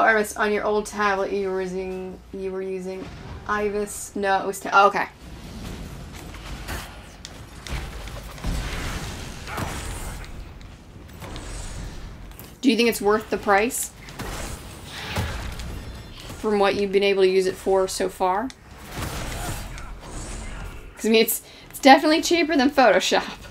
Oh, on your old tablet you were using you were using Ibis. No, it was ta- oh, okay. Do you think it's worth the price? From what you've been able to use it for so far? Because, I mean, it's, it's definitely cheaper than Photoshop.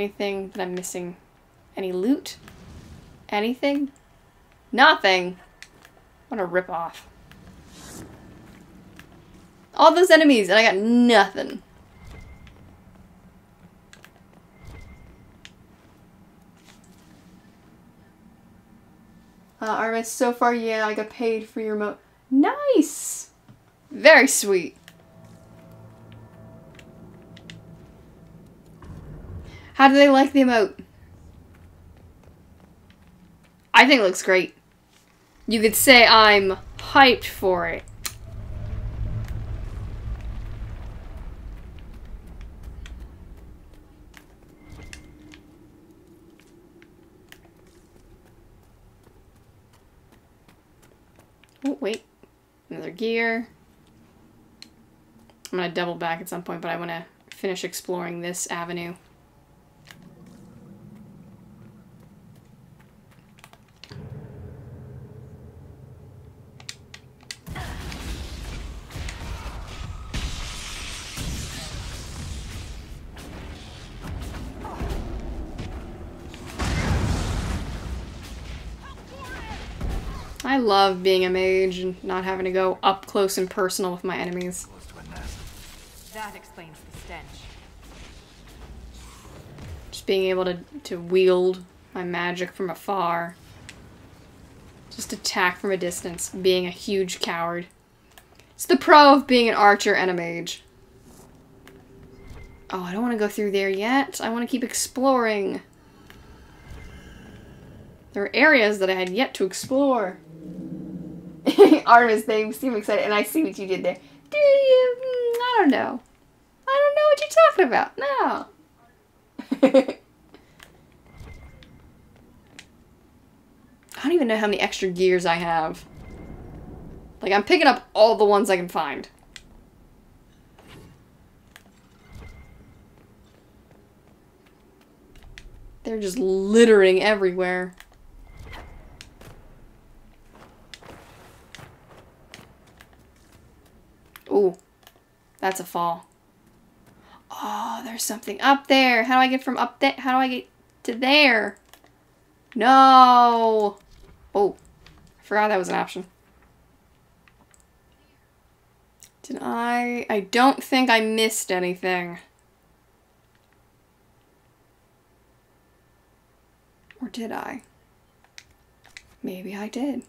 Anything that I'm missing? Any loot? Anything? Nothing! What a ripoff. All those enemies, and I got nothing. Uh, Armis, so far, yeah, I got paid for your mo- Nice! Very sweet. How do they like the emote? I think it looks great. You could say I'm hyped for it. Oh, wait. Another gear. I'm gonna double back at some point, but I want to finish exploring this avenue. Love being a mage and not having to go up close and personal with my enemies. Close to a nest. That explains the stench. Just being able to, to wield my magic from afar. Just attack from a distance, being a huge coward. It's the pro of being an archer and a mage. Oh, I don't want to go through there yet. I want to keep exploring. There are areas that I had yet to explore. Artemis, they seem excited, and I see what you did there. Do you? Mm, I don't know. I don't know what you're talking about. No. I don't even know how many extra gears I have. Like, I'm picking up all the ones I can find. They're just littering everywhere. Ooh, that's a fall. Oh, there's something up there. How do I get from up there? How do I get to there? No. Oh, I forgot that was an option. Did I? I don't think I missed anything. Or did I? Maybe I did.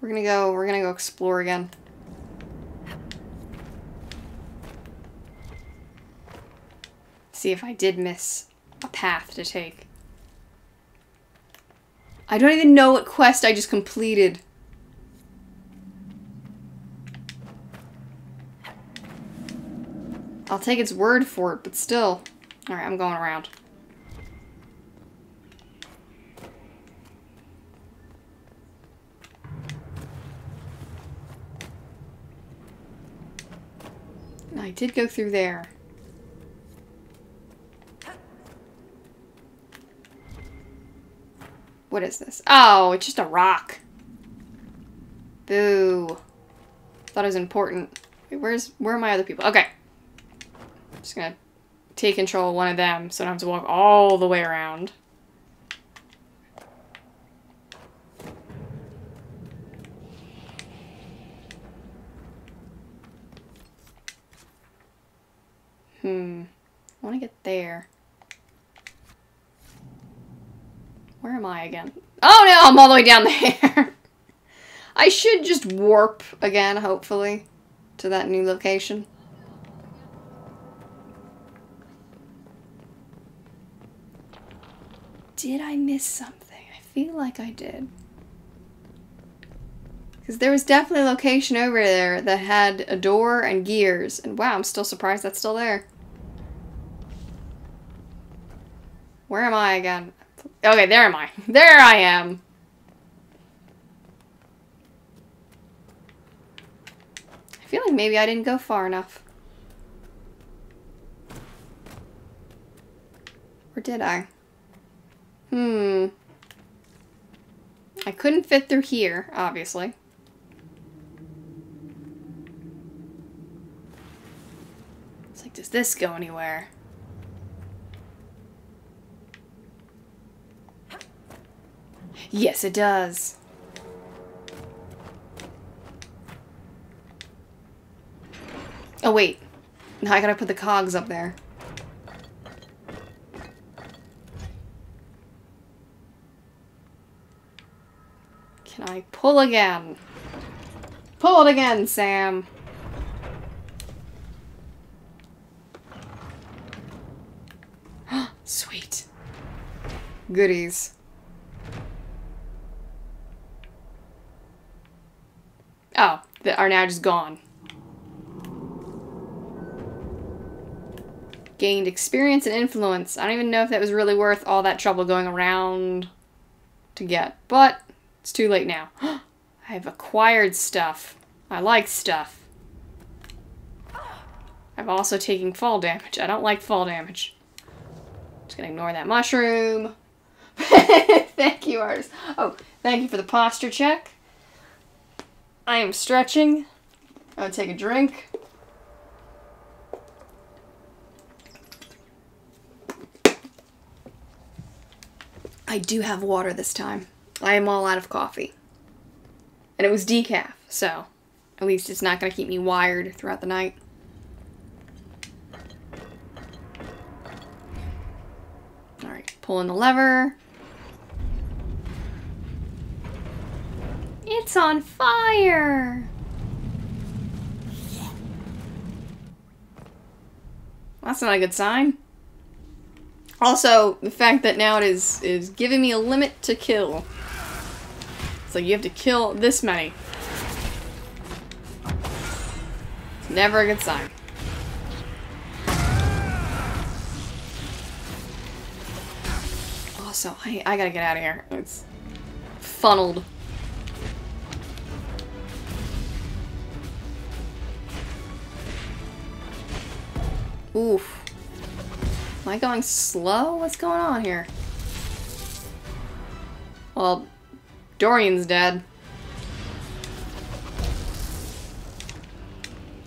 We're gonna go, we're gonna go explore again. See if I did miss a path to take. I don't even know what quest I just completed. I'll take its word for it, but still. Alright, I'm going around. I did go through there. What is this? Oh, it's just a rock. Boo. Thought it was important. Wait, where's where are my other people? Okay. I'm Just gonna take control of one of them so I don't have to walk all the way around. Hmm. I want to get there. Where am I again? Oh no, I'm all the way down there. I should just warp again, hopefully, to that new location. did I miss something? I feel like I did. Because there was definitely a location over there that had a door and gears. And wow, I'm still surprised that's still there. Where am I again? Okay, there am I. There I am. I feel like maybe I didn't go far enough. Or did I? Hmm. I couldn't fit through here, obviously. It's like, does this go anywhere? Yes, it does. Oh, wait. Now I gotta put the cogs up there. Can I pull again? Pull it again, Sam. Sweet. Goodies. Oh, that are now just gone. Gained experience and influence. I don't even know if that was really worth all that trouble going around to get, but it's too late now. I've acquired stuff. I like stuff. I'm also taking fall damage. I don't like fall damage. Just gonna ignore that mushroom. thank you, artist. Oh, thank you for the posture check. I am stretching. Gonna take a drink. I do have water this time. I am all out of coffee. And it was decaf, so at least it's not going to keep me wired throughout the night. Alright, pulling the lever. It's on fire! That's not a good sign. Also, the fact that now it is is giving me a limit to kill. So you have to kill this many. It's never a good sign. Also, I, I gotta get out of here. It's funneled. Oof. Am I going slow? What's going on here? Well, Dorian's dead.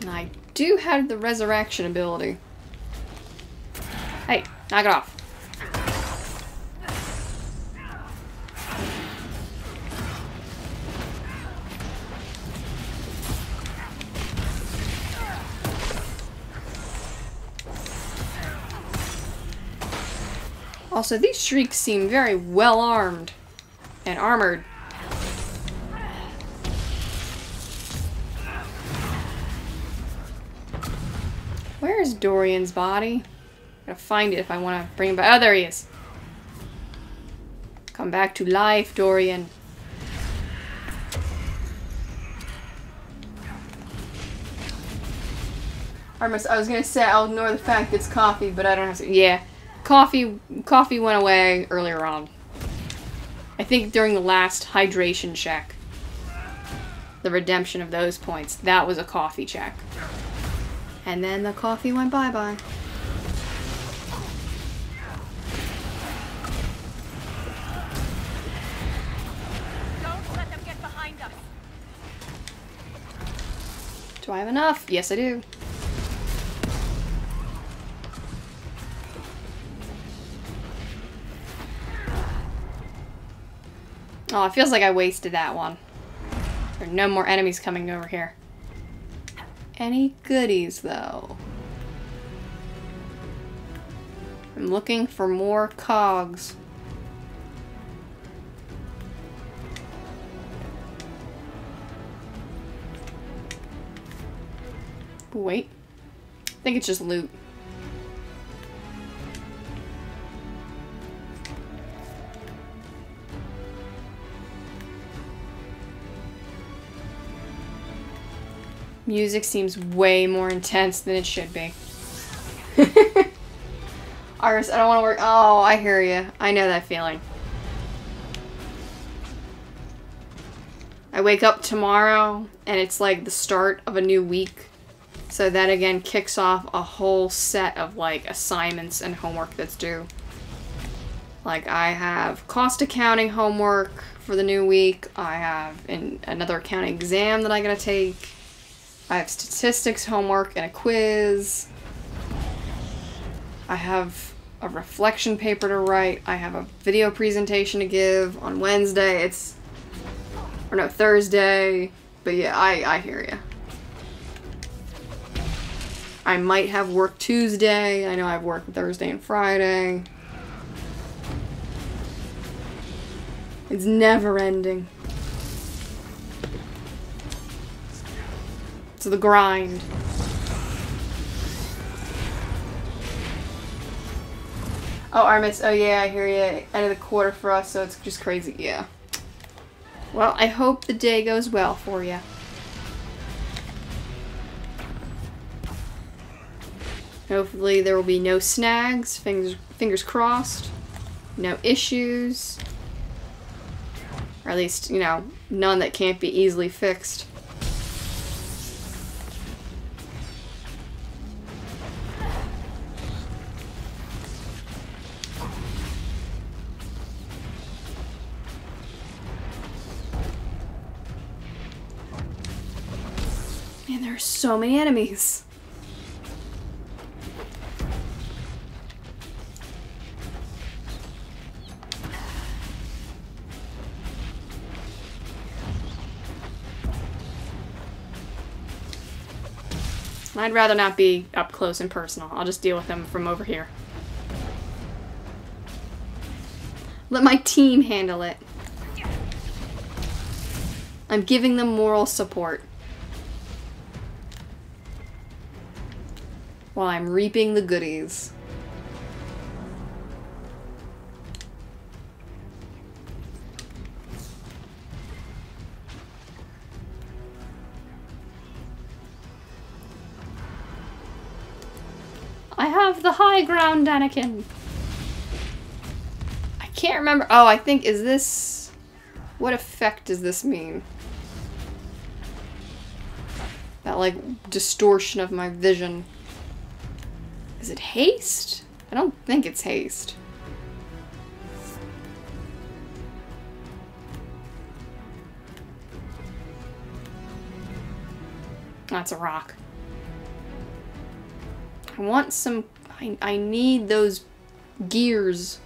And I do have the resurrection ability. Hey, knock it off. Also, these shrieks seem very well armed and armored. Where's Dorian's body? I Gotta find it if I want to bring him back. Oh, there he is. Come back to life, Dorian. I was gonna say I'll ignore the fact it's coffee, but I don't have to. Yeah, coffee. Coffee went away earlier on. I think during the last hydration check, the redemption of those points, that was a coffee check. And then the coffee went bye-bye. Don't let them get behind us. Do I have enough? Yes, I do. Oh, it feels like I wasted that one. There are no more enemies coming over here. Any goodies, though? I'm looking for more cogs. Wait. I think it's just loot. Music seems way more intense than it should be. Iris, I don't want to work. Oh, I hear you. I know that feeling. I wake up tomorrow and it's like the start of a new week. So that again kicks off a whole set of like assignments and homework that's due. Like I have cost accounting homework for the new week. I have an, another accounting exam that I gotta take. I have statistics homework and a quiz. I have a reflection paper to write. I have a video presentation to give on Wednesday. It's or no Thursday. But yeah, I I hear you. I might have work Tuesday. I know I have work Thursday and Friday. It's never ending. It's the grind. Oh, Armis. Oh, yeah, I hear you. End of the quarter for us, so it's just crazy. Yeah. Well, I hope the day goes well for you. Hopefully there will be no snags, fingers, fingers crossed, no issues, or at least, you know, none that can't be easily fixed. So many enemies. I'd rather not be up close and personal. I'll just deal with them from over here. Let my team handle it. I'm giving them moral support. While I'm reaping the goodies. I have the high ground, Anakin. I can't remember. Oh, I think, is this... What effect does this mean? That, like, distortion of my vision. It haste? I don't think it's haste. That's a rock. I want some... I, I need those gears.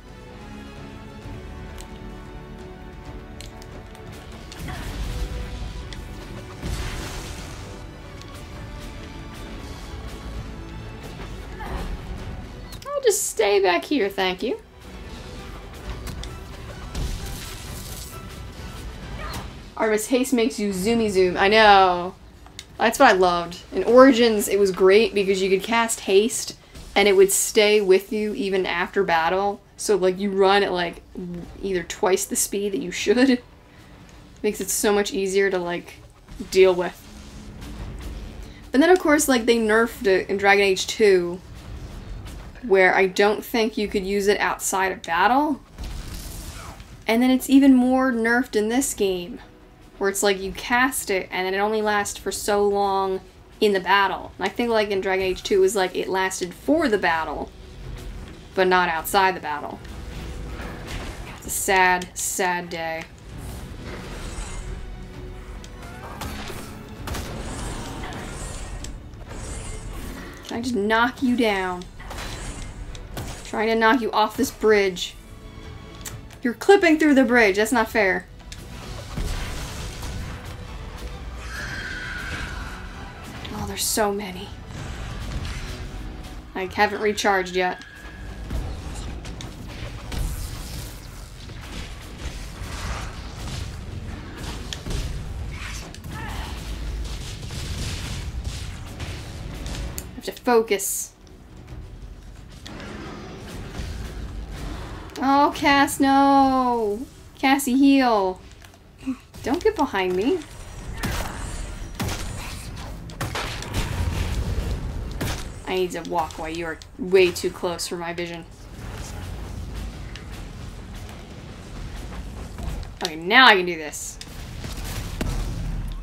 Stay back here, thank you. Armis haste makes you zoomy zoom. I know. That's what I loved. In Origins, it was great because you could cast haste and it would stay with you even after battle. So like you run at like either twice the speed that you should. Makes it so much easier to like deal with. But then of course like they nerfed it in Dragon Age 2 where I don't think you could use it outside of battle. And then it's even more nerfed in this game where it's like you cast it and then it only lasts for so long in the battle. And I think like in Dragon Age 2 it was like it lasted for the battle, but not outside the battle. It's a sad, sad day. Can I just knock you down? Trying to knock you off this bridge. You're clipping through the bridge, that's not fair. Oh, there's so many. I haven't recharged yet. I have to focus. Cass, no! Cassie, heal! Don't get behind me. I need to walk away. You are way too close for my vision. Okay, now I can do this.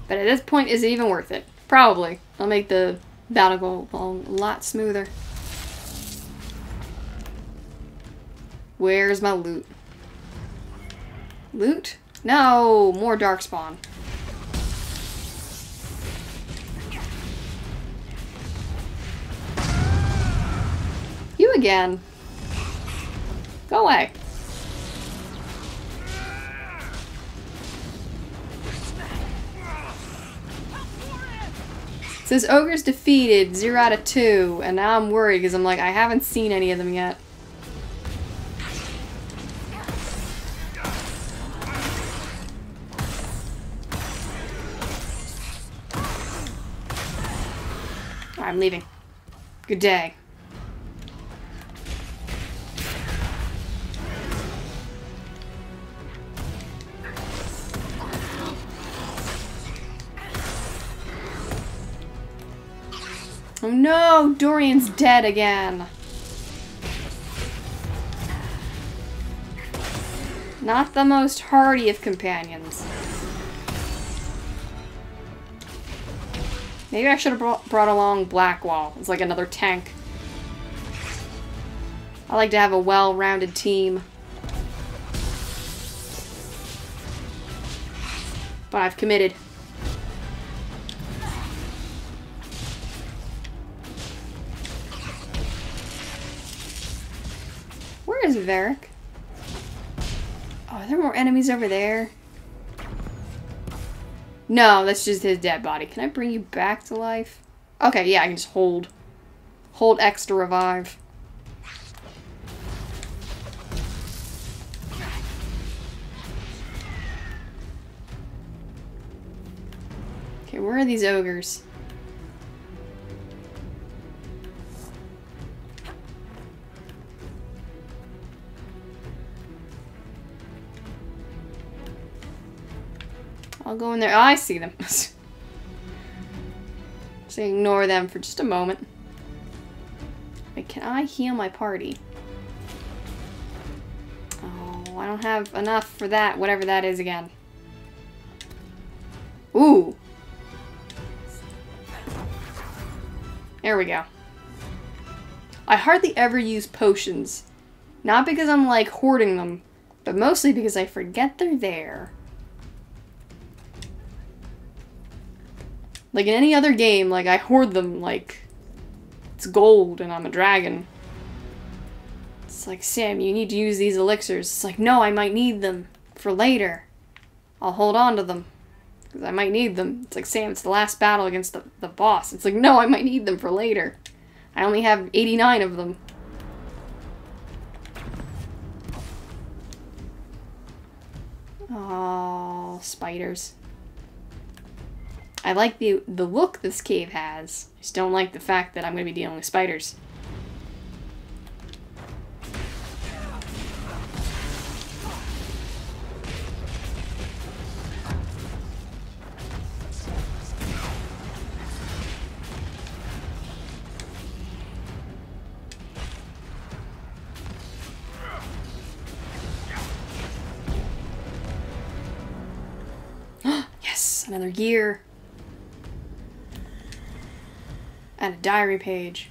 But at this point, is it even worth it? Probably. I'll make the battle go a lot smoother. Where's my loot? Loot? No! More darkspawn. You again. Go away. Says ogres defeated, 0 out of 2, and now I'm worried because I'm like, I haven't seen any of them yet. Leaving. Good day. Oh no, Dorian's dead again. Not the most hardy of companions. Maybe I should have brought, brought along Blackwall. It's like another tank. I like to have a well-rounded team. But I've committed. Where is Varric? Oh, are there more enemies over there? No, that's just his dead body. Can I bring you back to life? Okay, yeah, I can just hold. Hold X to revive. Okay, where are these ogres? I'll go in there. Oh, I see them. so ignore them for just a moment. Wait, can I heal my party? Oh, I don't have enough for that, whatever that is again. Ooh. There we go. I hardly ever use potions. Not because I'm like hoarding them, but mostly because I forget they're there. Like in any other game, like I hoard them like it's gold and I'm a dragon. It's like, Sam, you need to use these elixirs. It's like, no, I might need them for later. I'll hold on to them. Because I might need them. It's like, Sam, it's the last battle against the, the boss. It's like, no, I might need them for later. I only have 89 of them. Oh, spiders. I like the the look this cave has. I just don't like the fact that I'm going to be dealing with spiders. yes, another gear. And a diary page.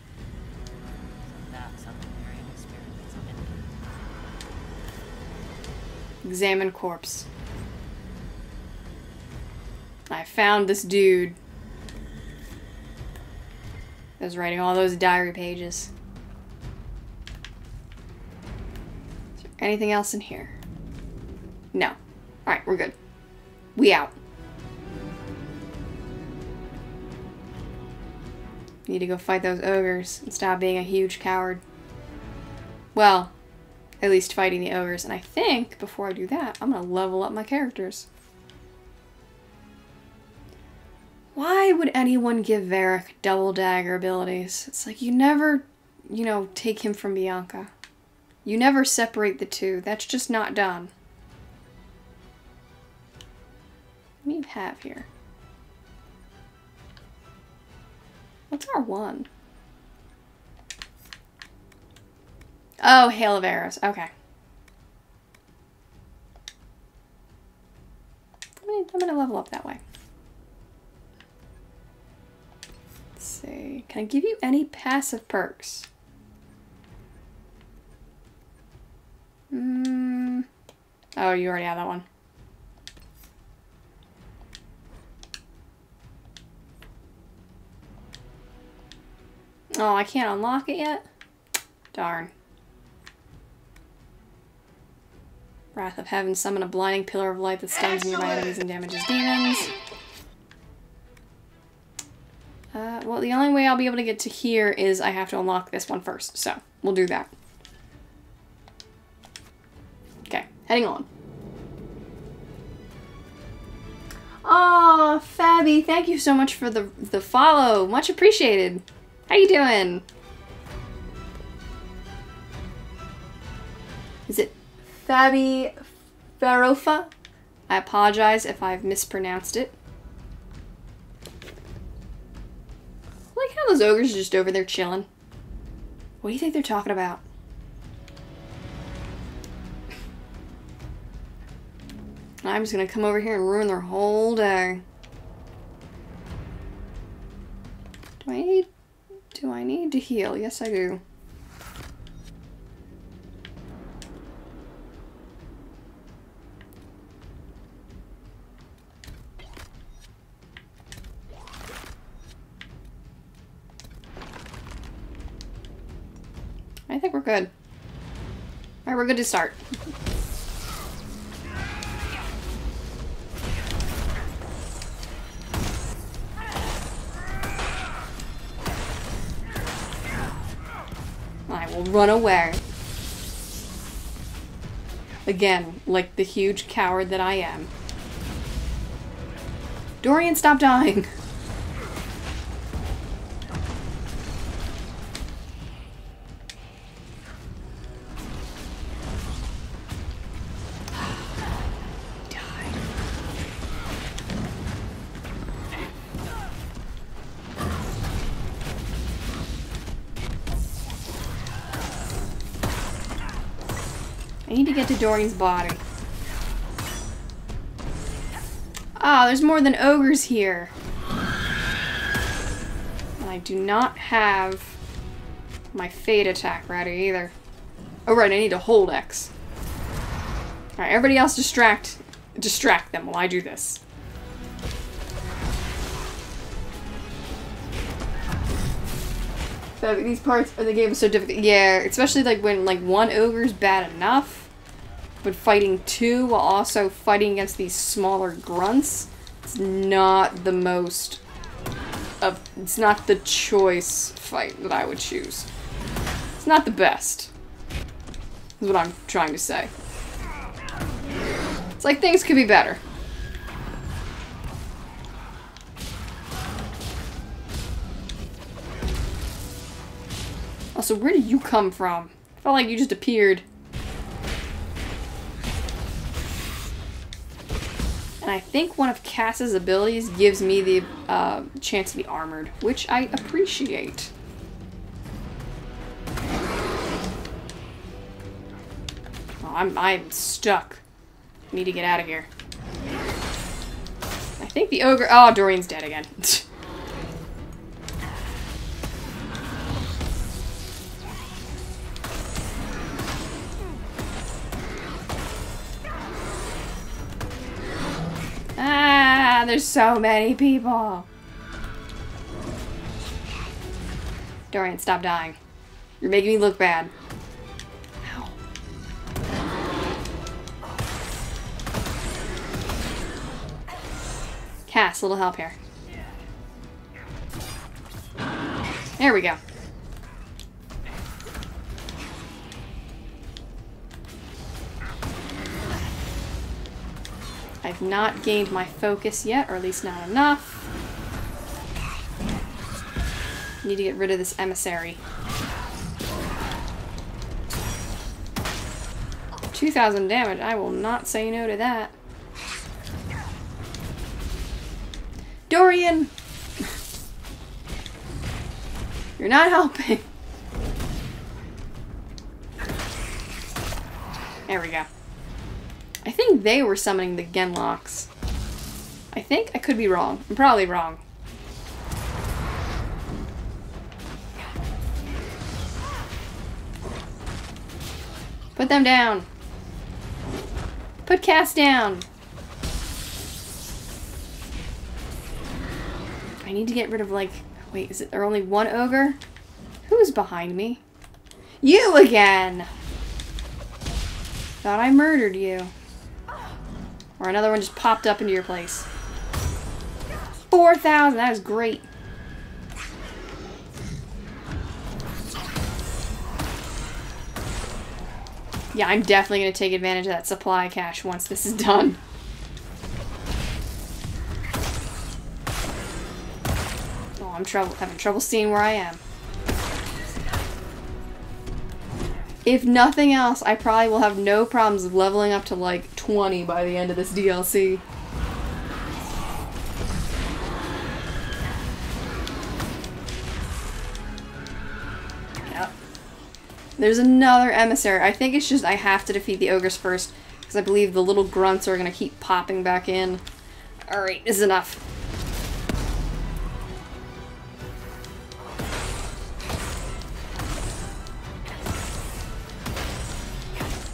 Examine corpse. I found this dude. that was writing all those diary pages. Is there anything else in here? No. Alright, we're good. We out. Need to go fight those ogres and stop being a huge coward. Well, at least fighting the ogres. And I think, before I do that, I'm going to level up my characters. Why would anyone give Varric double dagger abilities? It's like you never, you know, take him from Bianca. You never separate the two. That's just not done. What do you have here? What's R1? Oh, Hail of Arrows. Okay. I'm going to level up that way. Let's see. Can I give you any passive perks? Mm. Oh, you already have that one. Oh, I can't unlock it yet? Darn. Wrath of Heaven, summon a blinding pillar of light that stuns nearby enemies and damages demons. Uh, well, the only way I'll be able to get to here is I have to unlock this one first, so we'll do that. Okay, heading on. Oh, Fabby, thank you so much for the the follow. Much appreciated. How you doing? Is it Fabi Farofa? I apologize if I've mispronounced it. I like how those ogres are just over there chilling. What do you think they're talking about? I'm just gonna come over here and ruin their whole day. Do I need do I need to heal? Yes I do. I think we're good. Alright, we're good to start. Run away. Again, like the huge coward that I am. Dorian, stop dying! to Dorian's body. Ah, there's more than ogres here. I do not have my fade attack ready either. Oh right, I need to hold X. Alright, everybody else distract distract them while I do this. So these parts of the game are so difficult. Yeah, especially like when like one ogre's bad enough, but fighting two while also fighting against these smaller grunts, it's not the most of it's not the choice fight that I would choose. It's not the best. Is what I'm trying to say. It's like things could be better. Also, where did you come from? I Felt like you just appeared. And I think one of Cass's abilities gives me the uh, chance to be armored, which I appreciate. Oh, I'm I'm stuck. Need to get out of here. I think the ogre. Oh, Dorian's dead again. ah, there's so many people. Dorian, stop dying. You're making me look bad. Cass, little help here. There we go. I've not gained my focus yet, or at least not enough. Need to get rid of this emissary. 2,000 damage. I will not say no to that. Dorian! You're not helping. There we go. I think they were summoning the Genlocks. I think I could be wrong. I'm probably wrong. Put them down. Put Cass down. I need to get rid of like wait, is it there only one ogre? Who's behind me? You again! Thought I murdered you. Or another one just popped up into your place. 4,000, that is great. Yeah, I'm definitely going to take advantage of that supply cache once this is done. Oh, I'm trouble having trouble seeing where I am. If nothing else, I probably will have no problems leveling up to like 20 by the end of this DLC. Yep. There's another emissary. I think it's just I have to defeat the ogres first because I believe the little grunts are going to keep popping back in. Alright, this is enough.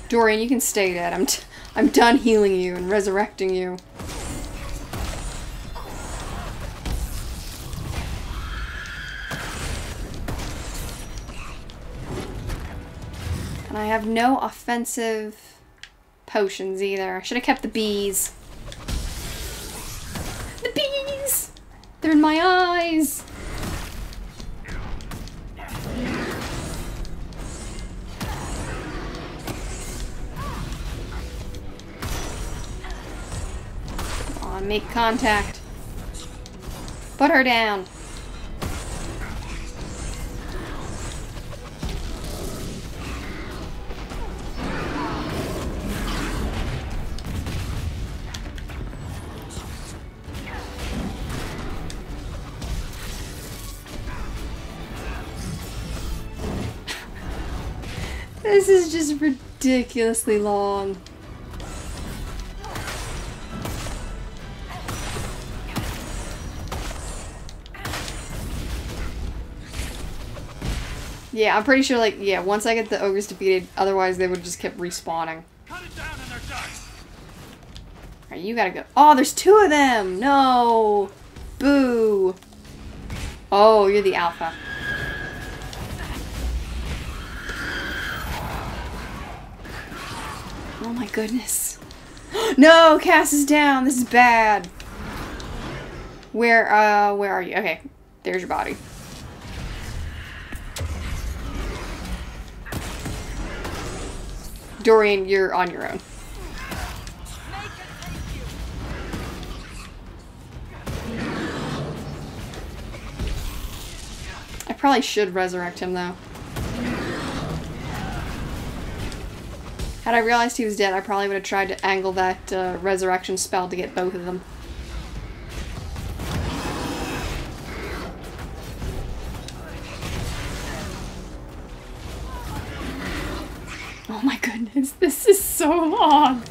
Dorian, you can stay dead. I'm, t I'm done healing you and resurrecting you. And I have no offensive potions either. I should have kept the bees. The bees! They're in my eyes! Make contact. Put her down. This is just ridiculously long. Yeah, I'm pretty sure, like, yeah, once I get the ogres defeated, otherwise they would just keep respawning. Cut it down and they're. Alright, you gotta go. Oh, there's two of them! No! Boo! Oh, you're the alpha. Oh my goodness. no! Cass is down! This is bad! Where, uh, where are you? Okay, there's your body. Dorian, you're on your own. I probably should resurrect him though. Had I realized he was dead, I probably would have tried to angle that uh, resurrection spell to get both of them. Goodness, this is so long.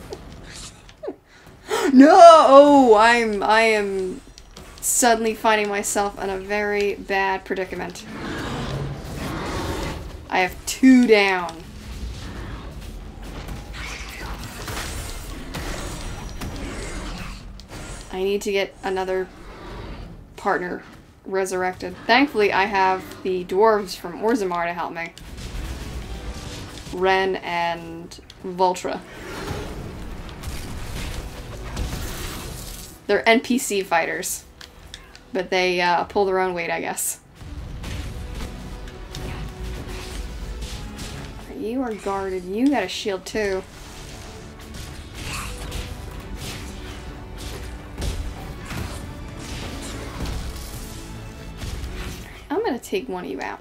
no, oh, I'm I am suddenly finding myself in a very bad predicament. I have two down. I need to get another partner resurrected. Thankfully, I have the dwarves from Orzammar to help me. Renn and Valta. They're NPC fighters. But they uh, pull their own weight, I guess. You are guarded. You got a shield too. I'm gonna take one of you out.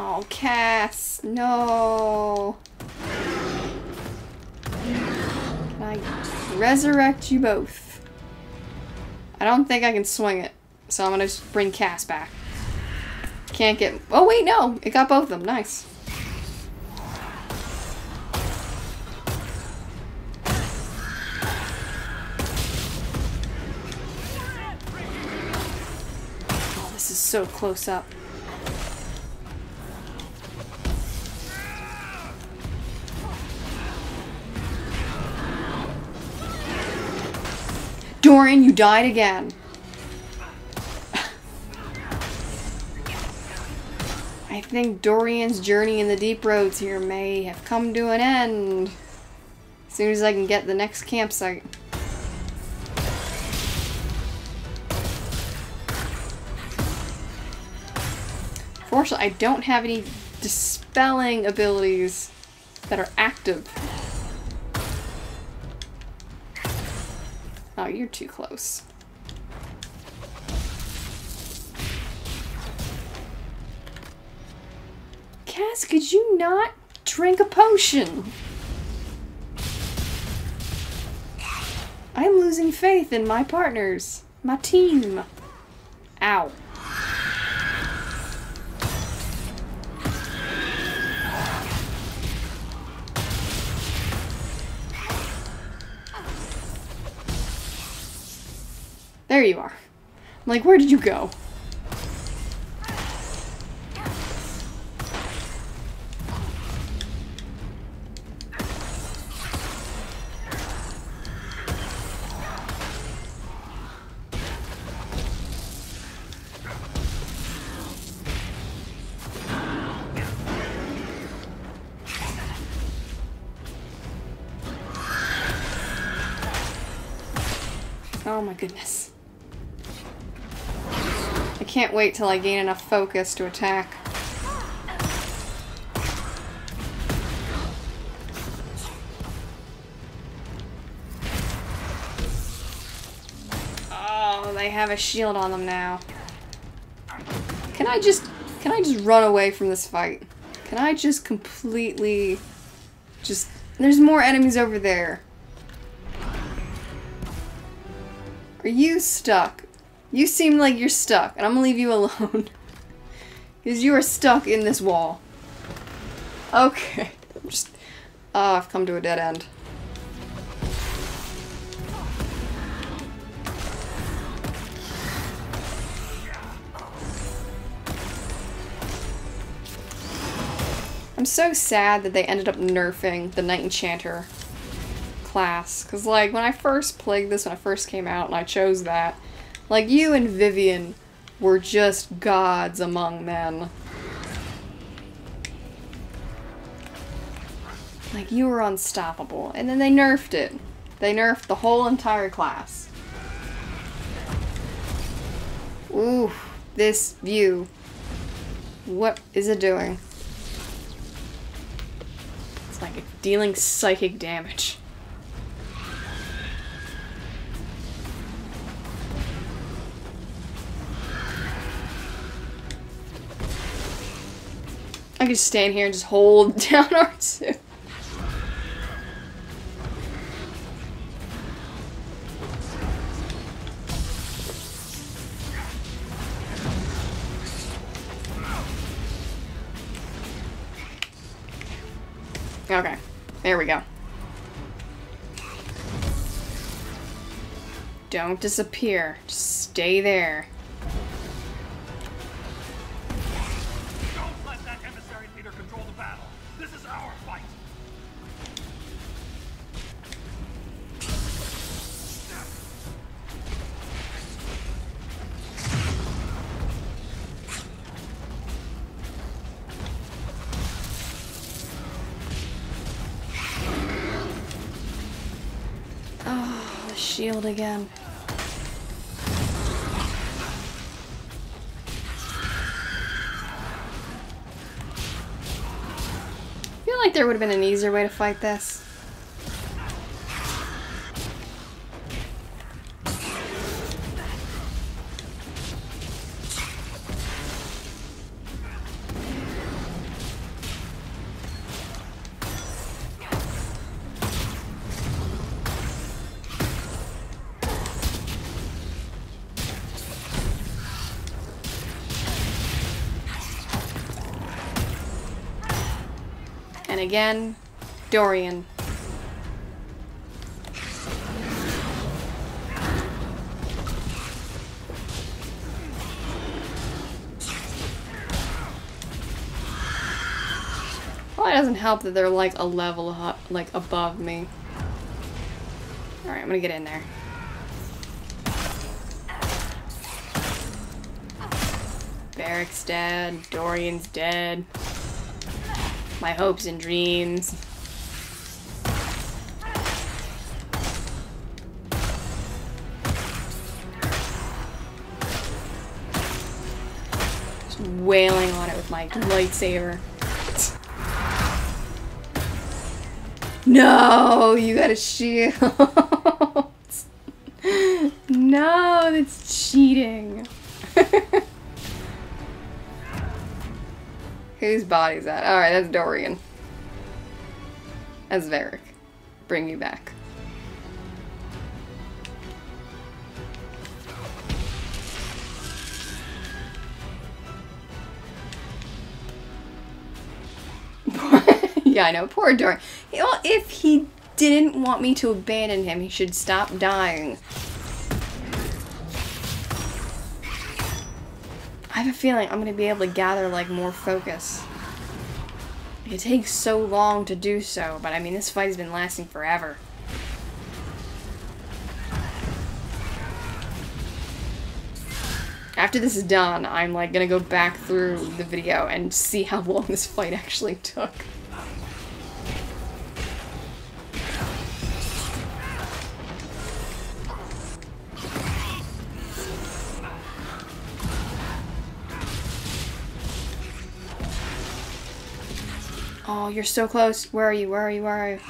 Oh, Cass, no. Can I resurrect you both? I don't think I can swing it. So I'm gonna bring Cass back. Can't get. Oh, wait, no. It got both of them. Nice. Oh, this is so close up. Dorian, you died again. I think Dorian's journey in the deep roads here may have come to an end. As soon as I can get the next campsite. Fortunately, I don't have any dispelling abilities that are active. You're too close. Cass, could you not drink a potion? I'm losing faith in my partners, my team. Ow. There you are. I'm like, where did you go? Wait till I gain enough focus to attack. Oh, they have a shield on them now. Can I just can I just run away from this fight? Can I just completely just there's more enemies over there. Are you stuck? You seem like you're stuck, and I'm gonna leave you alone. Because you are stuck in this wall. Okay. I'm just. Oh, I've come to a dead end. I'm so sad that they ended up nerfing the Knight Enchanter class. Because, like, when I first played this, when I first came out, and I chose that, like, you and Vivienne were just gods among men. Like, you were unstoppable. And then they nerfed it. They nerfed the whole entire class. Ooh, this view. What is it doing? It's like dealing psychic damage. I could stand here and just hold down R2. Okay, there we go. Don't disappear. Just stay there. Again. I feel like there would have been an easier way to fight this. Again, Dorian. Well, it doesn't help that they're like a level hu- like above me. All right, I'm gonna get in there. Varric's dead. Dorian's dead. My hopes and dreams. Just wailing on it with my lightsaber. No, you got a shield. no, that's cheating. Whose body's that? Alright, that's Dorian. That's Varric. Bring you back. yeah, I know. Poor Dorian. Well, if he didn't want me to abandon him, he should stop dying. I have a feeling I'm gonna be able to gather like more focus. It takes so long to do so, but I mean this fight has been lasting forever. After this is done, I'm like gonna go back through the video and see how long this fight actually took. Oh, you're so close. Where are you? Where are you? Where are you?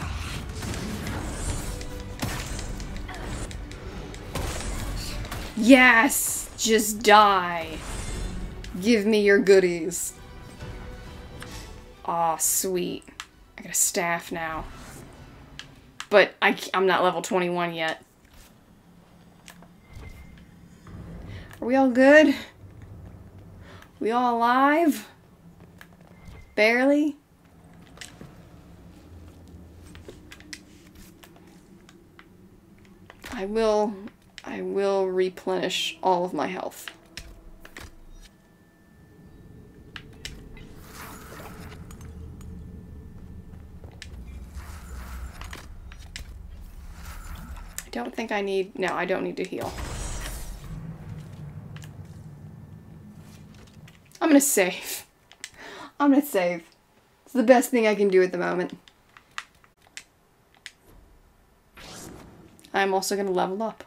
Yes! Just die. Give me your goodies. Aw, sweet. I got a staff now. But I, am not level 21 yet. Are we all good? We all alive? Barely? I will I will replenish all of my health. I don't think I need no, I don't need to heal. I'm gonna save. I'm gonna save. It's the best thing I can do at the moment. I'm also gonna level up.